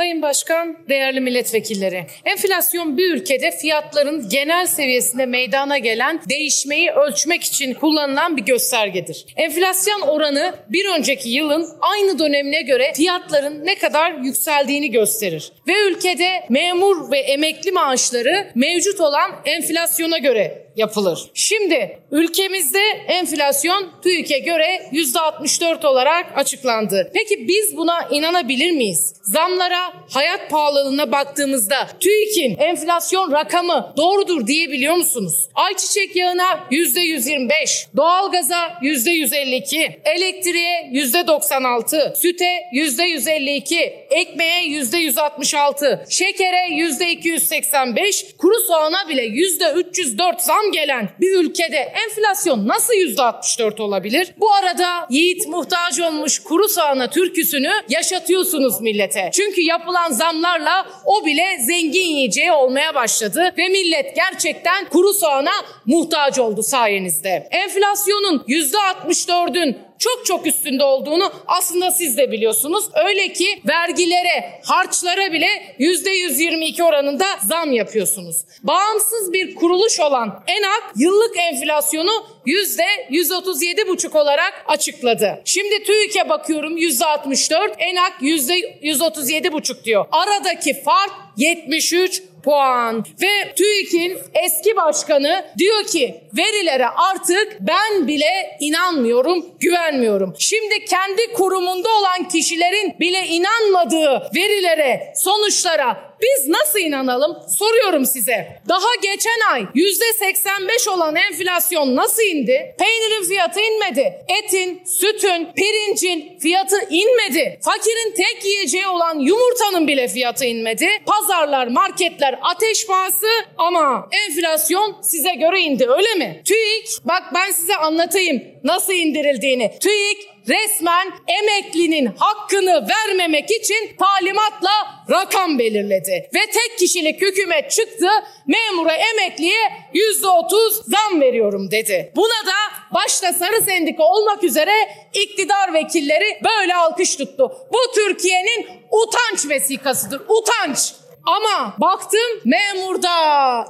Sayın Başkan, değerli milletvekilleri, enflasyon bir ülkede fiyatların genel seviyesinde meydana gelen değişmeyi ölçmek için kullanılan bir göstergedir. Enflasyon oranı bir önceki yılın aynı dönemine göre fiyatların ne kadar yükseldiğini gösterir. Ve ülkede memur ve emekli maaşları mevcut olan enflasyona göre yapılır. Şimdi ülkemizde enflasyon TÜİK'e göre %64 olarak açıklandı. Peki biz buna inanabilir miyiz? Zamlara, hayat pahalılığına baktığımızda TÜİK'in enflasyon rakamı doğrudur diyebiliyor musunuz? Ayçiçek yağına %125, doğalgaza %152, elektriğe %96, süte %152, ekmeğe %166, şekere %285, kuru soğana bile %304 zam gelen bir ülkede enflasyon nasıl %64 olabilir? Bu arada yiğit muhtaç olmuş kuru soğana türküsünü yaşatıyorsunuz millete. Çünkü yapılan zamlarla o bile zengin yiyeceği olmaya başladı ve millet gerçekten kuru soğana muhtaç oldu sayenizde. Enflasyonun %64'ün çok çok üstünde olduğunu aslında siz de biliyorsunuz. Öyle ki vergilere, harçlara bile %122 oranında zam yapıyorsunuz. Bağımsız bir kuruluş olan ENAK yıllık enflasyonu %137,5 olarak açıkladı. Şimdi TÜİK'e bakıyorum %64, ENAK %137,5 diyor. Aradaki fark 73 puan. Ve TÜİK'in eski başkanı diyor ki verilere artık ben bile inanmıyorum, güvenmiyorum. Şimdi kendi kurumunda olan kişilerin bile inanmadığı verilere, sonuçlara biz nasıl inanalım? Soruyorum size. Daha geçen ay %85 olan enflasyon nasıl indi? Peynirin fiyatı inmedi. Etin, sütün, pirincin fiyatı inmedi. Fakirin tek yiyeceği olan yumurtanın bile fiyatı inmedi. Pazarlar, marketler ateş pahası ama enflasyon size göre indi öyle mi? TÜİK bak ben size anlatayım nasıl indirildiğini. TÜİK resmen emeklinin hakkını vermemek için talimatla rakam belirledi. Ve tek kişilik hükümet çıktı memura emekliye yüzde otuz zam veriyorum dedi. Buna da başta Sarı Sendika olmak üzere iktidar vekilleri böyle alkış tuttu. Bu Türkiye'nin utanç vesikasıdır. Utanç. Ama baktım memurda,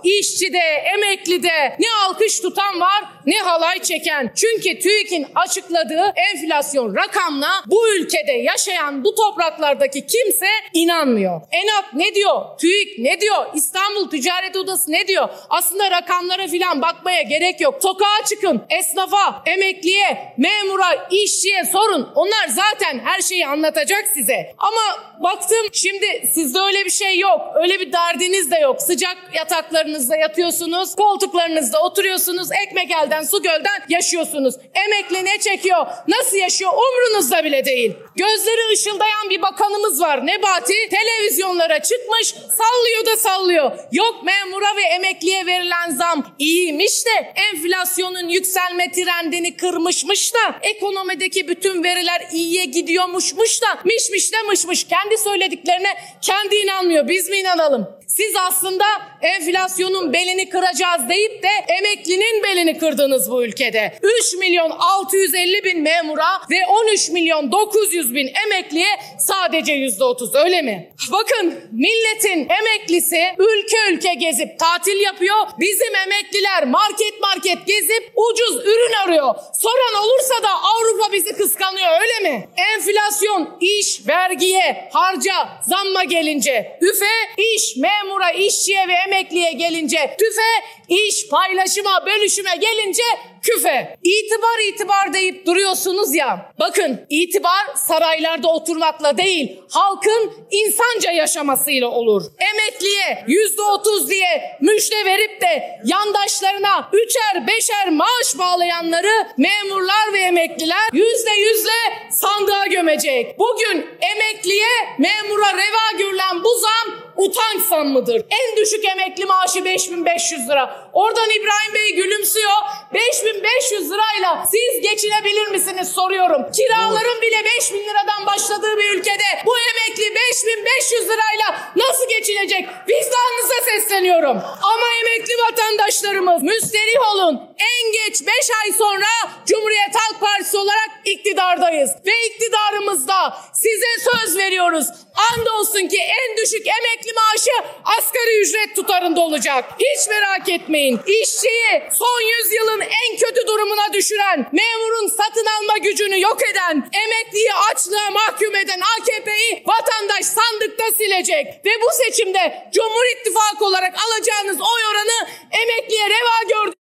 işçide, emeklide ne alkış tutan var ne halay çeken. Çünkü TÜİK'in açıkladığı enflasyon rakamla bu ülkede yaşayan bu topraklardaki kimse inanmıyor. ENAP ne diyor? TÜİK ne diyor? İstanbul Ticaret Odası ne diyor? Aslında rakamlara filan bakmaya gerek yok. Sokağa çıkın, esnafa, emekliye, memura, işçiye sorun. Onlar zaten her şeyi anlatacak size. Ama baktım şimdi sizde öyle bir şey yok. Öyle bir derdiniz de yok. Sıcak yataklarınızda yatıyorsunuz, koltuklarınızda oturuyorsunuz, ekmek elden, su gölden yaşıyorsunuz. Emekli ne çekiyor, nasıl yaşıyor umrunuzda bile değil. Gözleri ışıldayan bir bakanımız var Nebati. Televizyonlara çıkmış, sallıyor da sallıyor. Yok memura ve emekliye verilen zam iyiymiş de enflasyonun yükselme trendini kırmışmış da ekonomideki bütün veriler iyiye gidiyormuşmuş da mişmiş de mışmış. Kendi söylediklerine kendi inanmıyor. Biz mi inanalım? Siz aslında enflasyonun belini kıracağız deyip de emeklinin belini kırdınız bu ülkede. 3 milyon 650 bin memura ve 13 milyon 900 bin emekliye sadece yüzde otuz öyle mi? Bakın milletin emeklisi ülke ülke gezip tatil yapıyor. Bizim emekliler market market gezip ucuz ürün arıyor. Soran olursa da Avrupa bizi kıskanıyor öyle mi? Enflasyon iş, vergiye, harca, zamma gelince üfe, iş, memura, işçiye ve emekliye gelince tüfe, iş, paylaşıma, bölüşüme gelince küfe. İtibar itibar deyip duruyorsunuz ya. Bakın itibar saraylarda oturmakla değil halkın insanca yaşamasıyla olur. Emekliye yüzde otuz diye müjde verip de yandaşlarına üçer beşer maaş bağlayanları memurlar ve emekliler yüzde yüzle sandığa gömecek. Bugün emekliye memura reva görülen bu zam utanç zammıdır. En düşük emekli maaşı 5500 lira. Oradan İbrahim Bey gülümsüyor. 5500 lirayla siz geçinebilir misiniz soruyorum. Kiraların bile 5000 liradan başladığı bir ülkede bu emekli 5500 lirayla nasıl geçinecek? Vicdanınıza sesleniyorum. Ama emekli vatandaşlarımız müsterih olun. En geç 5 ay sonra Cumhuriyet Halk Partisi olarak iktidardayız. Ve iktidarımızda size söz veriyoruz. Andolsun ki en düşük emekli maaşı asgari ücret tutarında olacak. Hiç merak etmeyin. İşçiyi son yüzyılın en kötü durumuna düşüren, memurun satın alma gücünü yok eden, emekliyi açlığa mahkum eden AKP'yi silecek ve bu seçimde Cumhur İttifakı olarak alacağınız oy oranı emekliye reva gördü.